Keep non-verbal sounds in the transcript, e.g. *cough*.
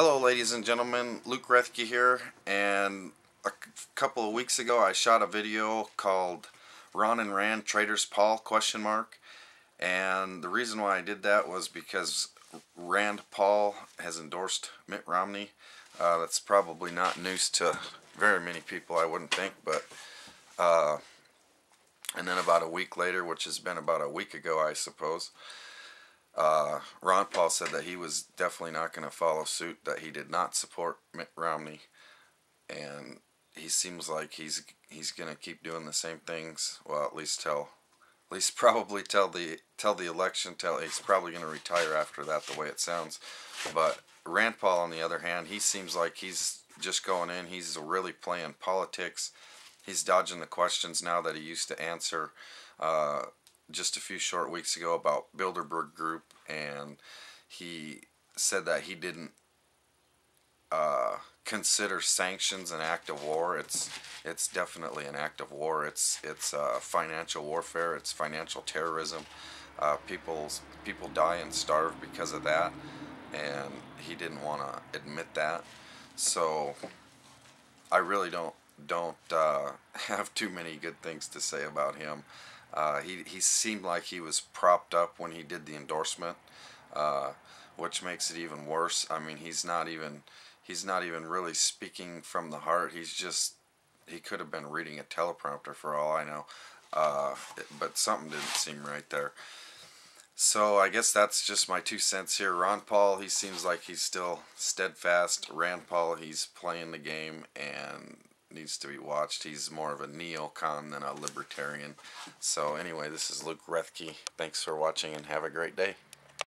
Hello ladies and gentlemen, Luke Rethke here and a couple of weeks ago I shot a video called Ron and Rand Traitors Paul question mark and the reason why I did that was because Rand Paul has endorsed Mitt Romney. Uh, that's probably not news to very many people I wouldn't think but uh, and then about a week later which has been about a week ago I suppose uh, Ron Paul said that he was definitely not going to follow suit, that he did not support Mitt Romney, and he seems like he's he's going to keep doing the same things. Well, at least tell, at least *laughs* probably tell the tell the election. Tell he's probably going to retire after that, the way it sounds. But Rand Paul, on the other hand, he seems like he's just going in. He's really playing politics. He's dodging the questions now that he used to answer. Uh, just a few short weeks ago about Bilderberg Group, and he said that he didn't uh, consider sanctions an act of war. It's it's definitely an act of war. It's it's uh, financial warfare. It's financial terrorism. Uh, people people die and starve because of that, and he didn't want to admit that. So I really don't don't uh, *laughs* have too many good things to say about him. Uh, he, he seemed like he was propped up when he did the endorsement, uh, which makes it even worse. I mean, he's not even he's not even really speaking from the heart. He's just he could have been reading a teleprompter for all I know, uh, but something didn't seem right there. So I guess that's just my two cents here. Ron Paul, he seems like he's still steadfast. Rand Paul, he's playing the game and needs to be watched. He's more of a neocon than a libertarian. So anyway, this is Luke Rethke. Thanks for watching and have a great day.